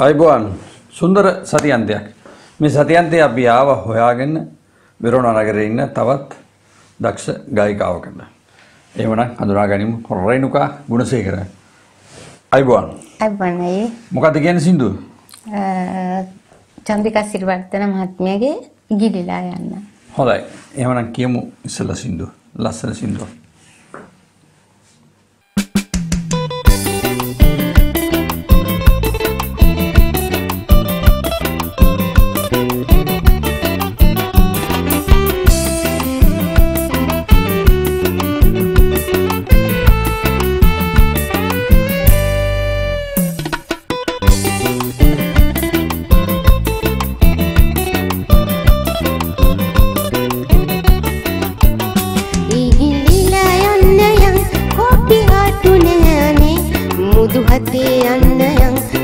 අයිබෝන් සුන්දර සතියන්තයක් මේ සතියන්තය අපි ආව හොයාගෙන වෙරෝණ නගරේ ඉන්න තවත් දක්ෂ ගායිකාවකට. එහෙමනම් හඳුනා ගැනීම රේණුකා ගුණසේකර. අයිබෝන් අබ්බනයි මොකක්ද කියන්නේ සින්දුව? චන්ද්‍රිකා සිරිවර්ධන මහත්මියගේ ඉගිලිලා යන්න. හොඳයි. එහෙමනම් කියමු ඉස්සෙල්ලා සින්දුව. ලස්සන සින්දුව. මුදු හතේ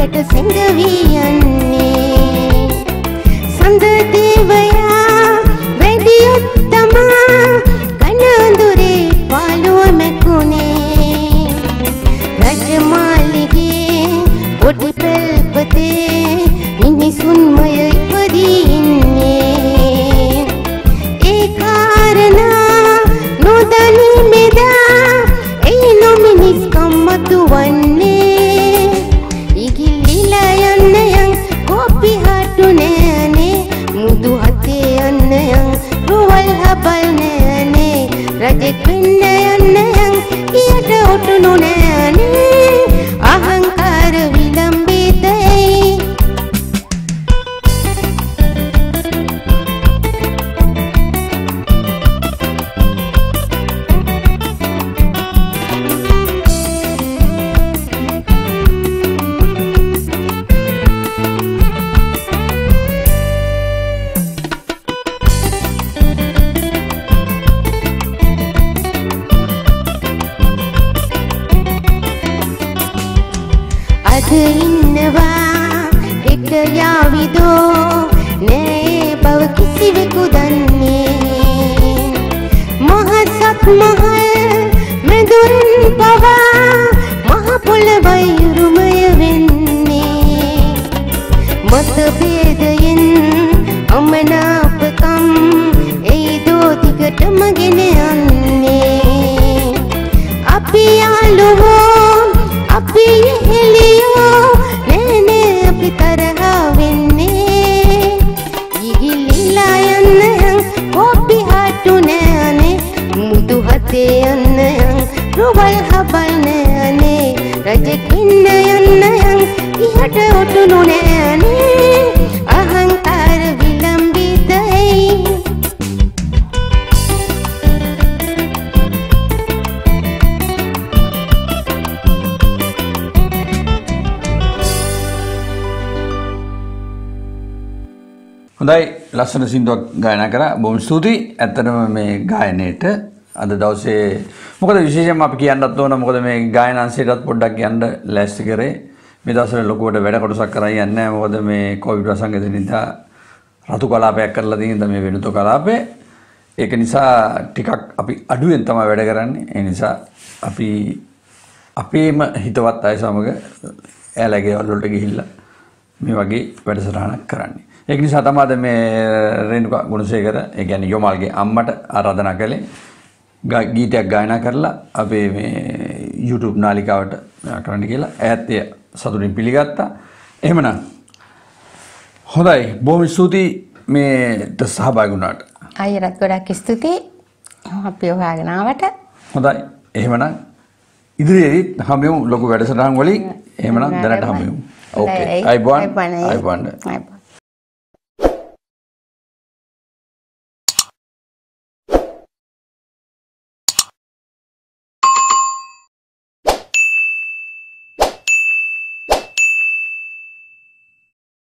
පිණිකට සැඟවී යන්නේ ඊට ඔටුනු අද ඉන්නවා. හෙට යාවිදෝ නෑ බව කිසිවෙකු දන්නේ. මහසත් මහල් මෙදුරින් පවා මහ පොළවයි උරුමය වෙන්නේ. මත ભેදයෙන් අමනාපකම් ඒ දෝතිකටම ගෙන යන්නේ. අපි යාළුවෝ අපි හෙලියෝ ඉහට ඔටුනු නෑනේ අහංකාර විලම්බිතයි හොඳයි ලස්සන සින්දුවක් ගායනා කරා බොහොම ස්තුතියි. ඇත්තටම මේ ගායනයේට අද දවසේ මොකද විශේෂයෙන්ම අපි කියන්නත් ඕන මොකද මේ ගායනාංශයටත් පොඩ්ඩක් යන්න ලෑස්ති කරේ. මේ දවස්වල ලොකුවට වැඩ කොටසක් කරන් යන්නේ නැහැ. මොකද මේ කොවිඩ් වසංගත නිසා රතු කලාපයක් කරලා තියෙන මේ වෙනුතු කලාපේ. ඒක නිසා ටිකක් අපි අඩුවෙන් තමයි වැඩ කරන්නේ. ඒ නිසා අපි අපේම හිතවත් අය සමග එයාලගේ වලට ගිහිල්ලා මේ වගේ වැඩසටහනක් කරන්නේ. ඒක නිසා තමයි මේ රේණුකා ගුණසේකර ඒ කියන්නේ යොමල්ගේ අම්මට ආරාධනා කළේ ගා- ගීතයක් ගායනා කරලා අපේ මේ YouTube නාලිකාවට මේවා කරන්න කියලා ඈත් එය සතුටින් පිළිගත්තා. එහෙමනම් හොඳයි බොහොම ස්තුතියි මේට සහභාගී වුණාට. අයරත් ගොඩක් ස්තුතියි අපි හොයාගෙන ආවට හොඳයි එහෙමනම් ඉදිරියේදීත් හමුවෙමු ලොකු වැඩසටහන් වලින් එහෙමනම් දැනට හමුවෙමු. ඕකේ. අයිබෝන්. අයිබෝන්. අයිබෝන්.